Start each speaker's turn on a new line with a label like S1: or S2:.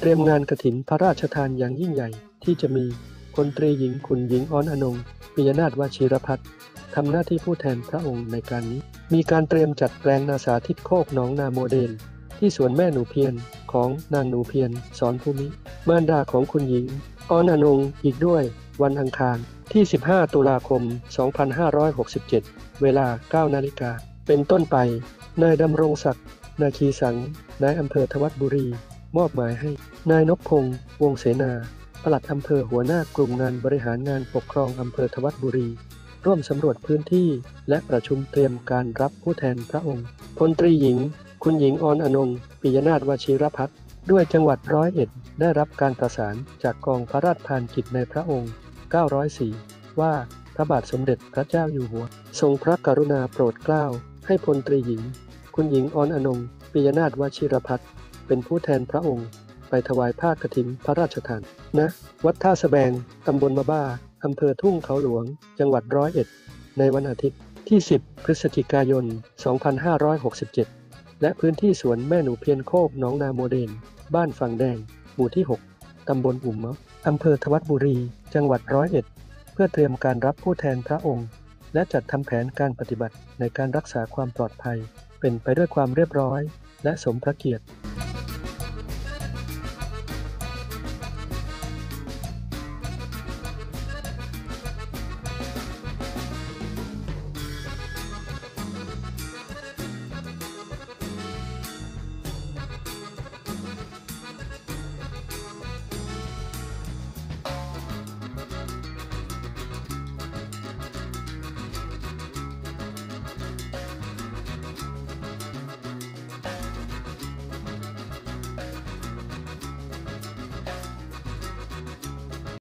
S1: เตรียมงานกฐินพระราชทานอย่างยิ่งใหญ่ที่จะมีพลตรีหญิงคุณหญิงอ้อนอนงปิยนาถวชิรพัฒน์ทำหน้าที่ผู้แทนพระองค์ในการนี้ มีการเตรียมจัดแปลงนาสาธิตโคกหนองนาโมเดล ที่สวนแม่หนูเพียรของนางหนูเพียรสอนภูมิมารดาของคุณหญิงอ้อนอนงอีกด้วย วันอังคารที่ 15 ตุลาคม 2567 เวลา 9 นาฬิกา เป็นต้นไป นายดำรงศักดิ์ นาคีสัง นายอำเภอทวัดบุรี มอบหมายให้ นายนพพงษ์วงเสนาปลัดอำเภอหัวหน้ากลุ่มงานบริหารงานปกครองอำเภอทวัดบุรี ร่วมสำรวจพื้นที่ และประชุมเตรียมการรับผู้แทนพระองค์พลตรีหญิง คุณหญิงออนอนงปิยนาถวชิรพัฒน์ด้วยจังหวัดร้อยเอ็ดได้รับการประสานจากกองพระราชทานกิจในพระองค์ 904 ว่าพระบาทสมเด็จพระเจ้าอยู่หัว ทรงพระกรุณาโปรดเกล้าให้พลตรีหญิง คุณหญิงออนอนงปิยนาถวชิรพัฒน์ เป็นผู้แทนพระองค์ ไปถวายผ้ากฐินพระราชทานณวัดท่าสแบงตำบลมะบ้าอำเภอทุ่งเขาหลวง จังหวัดร้อยเอ็ด ในวันอาทิตย์ที่ 10 พฤศจิกายน 2567 และพื้นที่สวนแม่หนูเพียนโคกหนองนาโมเดน บ้านฝั่งแดง หมู่ที่ 6 ตำบลอุ่มมะอำเภอทวัดบุรี จังหวัดร้อยเอ็ด เพื่อเตรียมการรับผู้แทนพระองค์ และจัดทำแผนการปฏิบัติในการรักษาความปลอดภัย เป็นไปด้วยความเรียบร้อย และสมพระเกียรติ